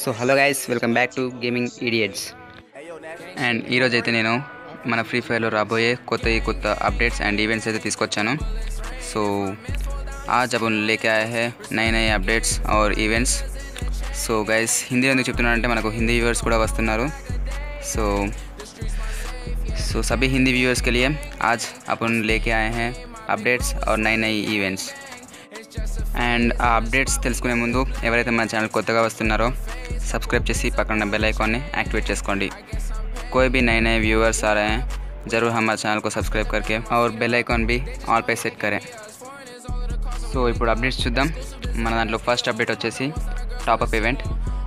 so hello guys welcome back to gaming idiots and ఈరోజు అయితే నేను మన ఫ్రీ ఫైర్లో రాబోయే కొత్త కొత్త అప్డేట్స్ అండ్ ఈవెంట్స్ అయితే తీసుకొచ్చాను సో आज अपन लेके आए हैं नए नए अपडेट्स और ఈవెంట్స్ సో గైస్ హిందీ ఎందుకు చెప్తున్నానంటే మనకు హిందీ వ్యూవర్స్ కూడా వస్తున్నారు సో సో सभी हिंदी व्यूअर्स के लिए आज अपन लेके आए हैं अपडेट्स और नई नई ఈవెంట్స్ అండ్ ఆ అప్డేట్స్ తెలుసుకునే ముందు ఎవరైతే మన ఛానల్ కొత్తగా వస్తున్నారో సబ్స్క్రైబ్ చేసి పక్కన బెల్ ఐకాన్ని యాక్టివేట్ చేసుకోండి. కోయి भी నై नए व्यूअर्स आ रहे हैं ज़रूर సబ్స్క్రైబ్ चैनल को బెల్ ఐకాన్ బి ఆల్ పై సెట్ కరే సో ఇప్పుడు అప్డేట్స్ చూద్దాం. మన దాంట్లో ఫస్ట్ అప్డేట్ వచ్చేసి టాప్ అప్ ఈవెంట్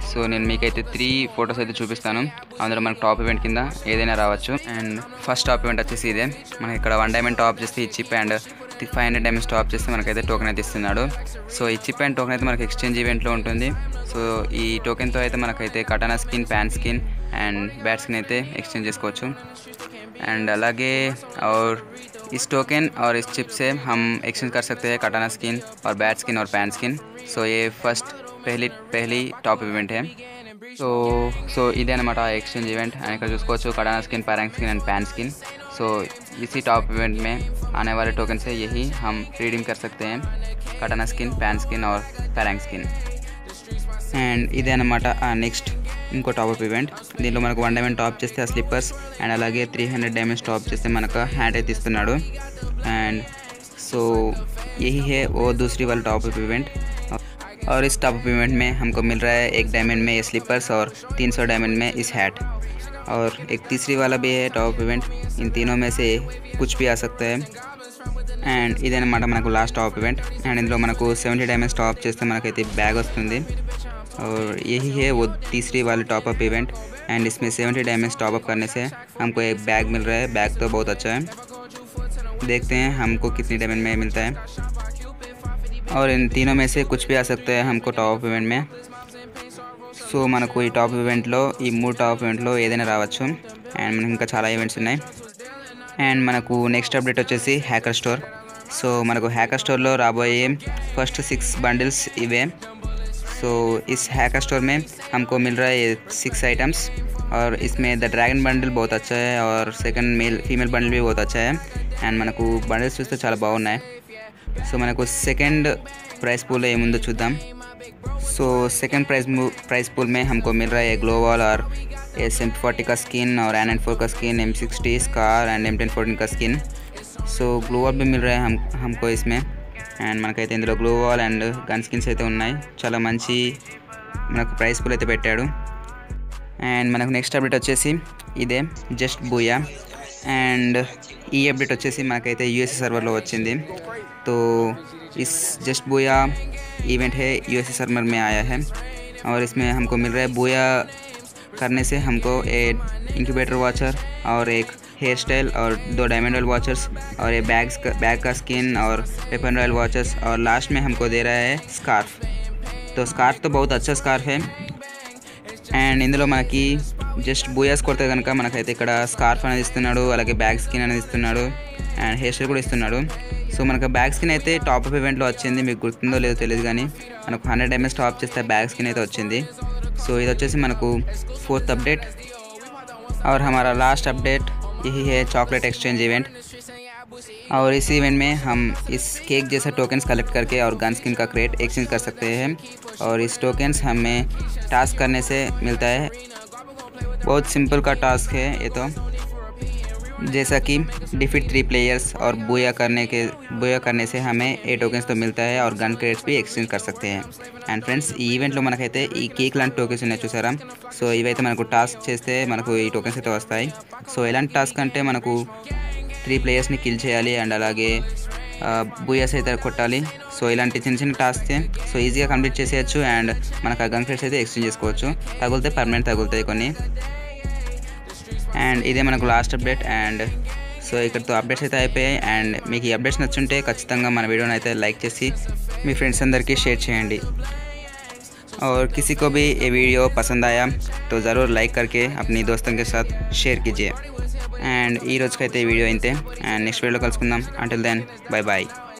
సో నేను మీకైతే త్రీ ఫొటోస్ అయితే చూపిస్తాను. అందులో మనకు టాప్ ఈవెంట్ కింద ఏదైనా రావచ్చు. అండ్ ఫస్ట్ టాప్ ఈవెంట్ వచ్చేసి ఇదే. మనకి ఇక్కడ వన్ డైమండ్ టాప్ చేస్తే ఈ chip and five hundred diamonds top చేస్తే మనకైతే టోకెన్ అయితే ఇస్తున్నాడు సో ఈ చిప్ అండ్ టోకెన్ అయితే మనకి ఎక్స్చేంజ్ ఈవెంట్లో ఉంటుంది సో ఈ టోకెన్తో అయితే మనకైతే katana skin pan skin and bat skin అయితే ఎక్స్చేంజ్ చేసుకోవచ్చు एंड అలాగే और इस टोकन और इस चिप से हम एक्सचेंज कर सकते हैं कटाना स्किन और बैट स्किन और पैन स्किन सो ये फर्स्ट पहली पहली టాప్ ఈవెంట్ है సో సో ఇదే అనమాట ఎక్స్చేంజ్ ఈవెంట్ అండ్ ఇక్కడ చూసుకోవచ్చు katana skin parang skin and pan skin so इसी टॉप इवेंट में आने वाले टोकन से यही हम रिडीम कर सकते हैं कटाना स्किन पैन स्किन और पैरंग स्किन అండ్ ఇదే అనమాట ఆ నెక్స్ట్ ఇంకో టాప్ అప్ ఈవెంట్ దీంట్లో మనకు వన్ డైమండ్ టాప్ చేస్తే ఆ స్లిప్పర్స్ అండ్ అలాగే త్రీ హండ్రెడ్ డైమండ్స్ టాప్ చేస్తే మనకు హ్యాట్ అయితే ఇస్తున్నాడు అండ్ సో यही है वो दूसरी वाला टॉप अप इवेंट और इस टॉप अप इवेंट में हमको मिल रहा है एक डायमंड में ये स्लीपर्स और 300 डायमंड में इस हैट और एक तीसरी वाला भी है टॉप इवेंट इन तीनों में से कुछ भी आ सकता है అండ్ ఇదన్నమాట మనకు లాస్ట్ టాప్ ఈవెంట్ అండ్ ఇందులో మనకు సెవెంటీ డైమండ్స్ టాప్ చేస్తే మనకైతే బ్యాగ్ వస్తుంది और यही है वो तीसरी वाली टॉप अप इवेंट एंड इसमें सेवेंटी डायमंड्स टॉप अप करने से हमको एक बैग मिल रहा है बैग तो बहुत अच्छा है देखते हैं हमको कितनी डायमंड में मिलता है और इन तीनों में से कुछ भी आ सकता है हमको टॉप अप ఈవెంట్ में సో మనకు ఈ టాప్ ఈవెంట్లో ఈ మూడు టాప్ ఈవెంట్లో ఏదైనా రావచ్చు అండ్ మనకి ఇంకా చాలా ఈవెంట్స్ ఉన్నాయి అండ్ మనకు నెక్స్ట్ అప్డేట్ వచ్చేసి హ్యాకర్ స్టోర్ సో మనకు హ్యాకర్ స్టోర్లో రాబోయే ఫస్ట్ సిక్స్ బండిల్స్ ఇవే सो इस हैकर स्टोर में हमको मिल रहा है ये सिक्स आइटम्स और इसमें द ड्रैगन बंडल बहुत अच्छा है और सेकंड मेल फीमेल बंडल भी बहुत अच्छा है అండ్ మనకు బండిల్స్ చూస్తే చాలా బాగున్నాయి సో మనకు సెకండ్ ప్రైస్ పూల్ ఏముందో చూద్దాం so second price price pool में हमको मिल रहा है ग्लोबल और एस एम फोर्टी का स्किन और एन एन फोर का skin M sixty scar and M ten fourteen का स्किन సో గ్లోవల్ भी मिल रहा है हम हमको इसमें అండ్ మనకైతే ఇందులో gloo wall and gun skins అయితే ఉన్నాయి చాలా మంచి మనకు ప్రైస్ పూల్ అయితే పెట్టాడు అండ్ మనకు నెక్స్ట్ అప్డేట్ వచ్చేసి ఇదే జస్ట్ బూయా అండ్ ఈ అప్డేట్ వచ్చేసి మనకైతే యూఎస్ఏ సర్వర్లో వచ్చింది तो इस जस्ट बोया इवेंट है यूएसए सर्वर में आया है और इसमें हमको मिल रहा है बोया करने से हमको एक इंक्यूबेटर वॉचर और एक हेयर स्टाइल और दो डायमंड रॉयल वॉचर्स और ये बैग्स का बैग का स्किन और वेपन रॉयल वॉचर्स और लास्ट में हमको दे रहा है स्कार्फ तो स्कार्फ तो बहुत अच्छा स्कार्फ है అండ్ ఇందులో మనకి జస్ట్ బూయాస్ కొడితే కనుక మనకైతే ఇక్కడ స్కార్ఫ్ అనేది ఇస్తున్నాడు అలాగే బ్యాగ్ స్కిన్ అనేది ఇస్తున్నాడు అండ్ హెయిర్ స్టైల్ కూడా ఇస్తున్నాడు సో మనకు బ్యాగ్ స్కిన్ అయితే టాప్ అప్ ఈవెంట్లో వచ్చింది మీకు గుర్తుందో లేదో తెలియదు కానీ మనకు హండ్రెడ్ ఎంఎస్ టాప్ చేస్తే బ్యాగ్ స్కిన్ అయితే వచ్చింది సో ఇది వచ్చేసి మనకు ఫోర్త్ అప్డేట్ और हमारा लास्ट अपडेट यही है चॉकलेट एक्सचेंज इवेंट और इस इवेंट में हम इस केक जैसा टोकन्स कलेक्ट करके और गन स्किन का क्रेट एक्सचेंज कर सकते हैं और इस टोकन्स हमें टास्क करने से मिलता है बहुत सिंपल का टास्क है ये तो जैसा कि डिफीट थ्री प्लेयर्स और बुया करने के बुया करने से हमें ए टोकन्स तो मिलता है और गन क्रेट्स भी एक्सचेंज कर सकते हैं అండ్ ఫ్రెండ్స్ ఈ ఈవెంట్లో మనకైతే ఈ కేక్ లాంటి టోకెన్స్ ఉన్నాయి చూసారా సో ఇవైతే మనకు టాస్క్ చేస్తే మనకు ఈ టోకెన్స్ అయితే వస్తాయి సో ఎలాంటి టాస్క్ అంటే మనకు త్రీ ప్లేయర్స్ని కిల్ చేయాలి అండ్ అలాగే బూయస్ అయితే కొట్టాలి సో ఇలాంటి చిన్న చిన్న టాస్క్ సో ఈజీగా కంప్లీట్ చేసేయచ్చు అండ్ మనకు ఆ గన్ క్రేట్స్ అయితే ఎక్స్చేంజ్ చేసుకోవచ్చు తగులితే పర్మనెంట్ తగులుతాయి కొన్ని అండ్ ఇదే మనకు లాస్ట్ అప్డేట్ అండ్ సో ఇక్కడతో అప్డేట్స్ అయితే అయిపోయాయి అండ్ మీకు ఈ అప్డేట్స్ నచ్చుంటే ఖచ్చితంగా మన వీడియోని అయితే లైక్ చేసి మీ ఫ్రెండ్స్ అందరికీ షేర్ చేయండి और किसी को भी ये वीडियो पसंद आया तो ज़रूर लाइक करके अपनी दोस्तों के साथ షేర్ कीजिए అండ్ ఈ రోజుకైతే ఈ వీడియో ఇంతే అండ్ నెక్స్ట్ వీడియోలో కలుసుకుందాం అంటిల్ దెన్ బై బాయ్